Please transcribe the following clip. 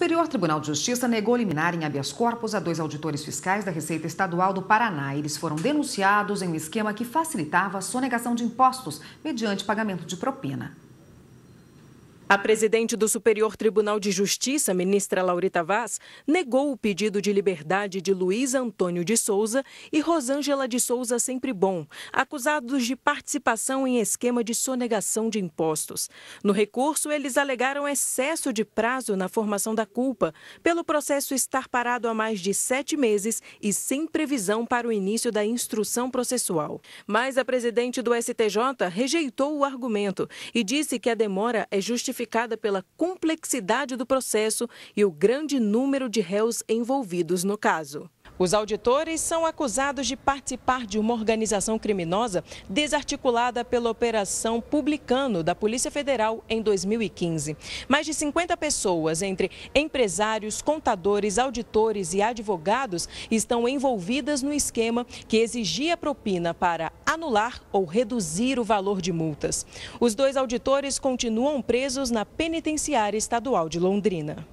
Superior Tribunal de Justiça negou liminar em habeas corpus a dois auditores fiscais da Receita Estadual do Paraná. Eles foram denunciados em um esquema que facilitava a sonegação de impostos mediante pagamento de propina. A presidente do Superior Tribunal de Justiça, ministra Laurita Vaz, negou o pedido de liberdade de Luiz Antônio de Souza e Rosângela de Souza Sempre Bom, acusados de participação em esquema de sonegação de impostos. No recurso, eles alegaram excesso de prazo na formação da culpa, pelo processo estar parado há mais de sete meses e sem previsão para o início da instrução processual. Mas a presidente do STJ rejeitou o argumento e disse que a demora é justificada justificada pela complexidade do processo e o grande número de réus envolvidos no caso. Os auditores são acusados de participar de uma organização criminosa desarticulada pela Operação Publicano da Polícia Federal em 2015. Mais de 50 pessoas, entre empresários, contadores, auditores e advogados, estão envolvidas no esquema que exigia propina para anular ou reduzir o valor de multas. Os dois auditores continuam presos na penitenciária estadual de Londrina.